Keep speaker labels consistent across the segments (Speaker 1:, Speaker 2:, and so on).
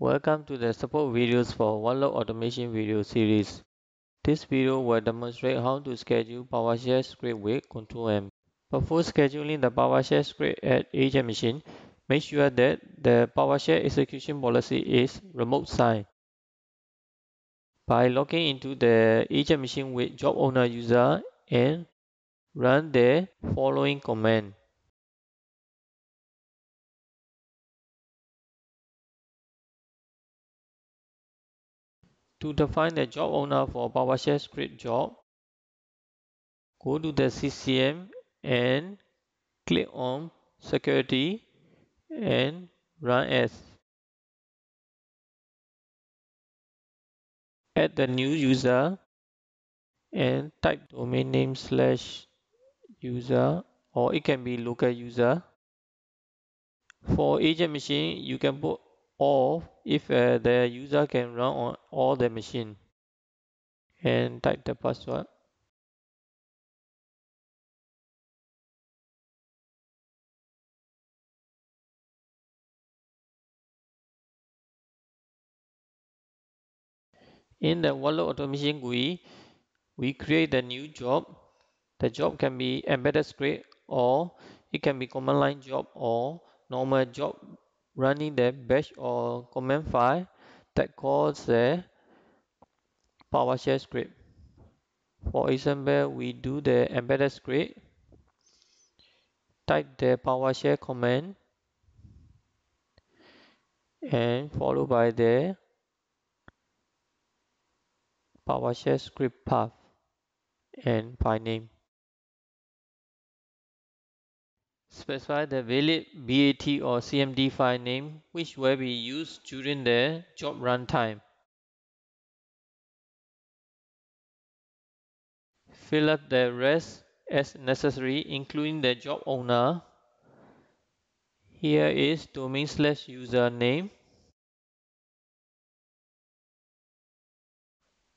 Speaker 1: Welcome to the support videos for Workload Automation video series. This video will demonstrate how to schedule PowerShell script with Control-M. Before scheduling the PowerShell script at agent machine, make sure that the PowerShell execution policy is remote sign. By logging into the agent machine with job owner user and run the following command. To define the job owner for PowerShell script job, go to the CCM and click on security and run as. Add the new user and type domain name slash user or it can be local user. For agent machine, you can put off if uh, the user can run on all the machine and type the password. In the Workload Automation GUI, we create a new job. The job can be embedded script or it can be command line job or normal job running the batch or command file that calls the PowerShell script. For example, we do the embedded script, type the PowerShell command, and followed by the PowerShell script path and file name. Specify the valid BAT or CMD file name which will be used during the job runtime. Fill up the rest as necessary including the job owner. Here is domain slash username.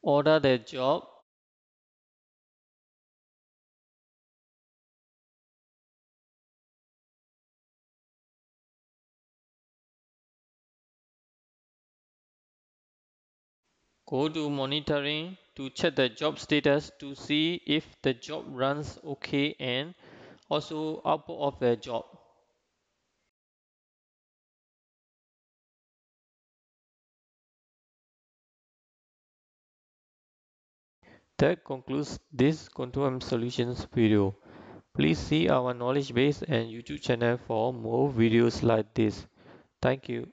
Speaker 1: Order the job Go to monitoring to check the job status to see if the job runs okay and also output of the job. That concludes this Control-M Solutions video. Please see our knowledge base and YouTube channel for more videos like this. Thank you.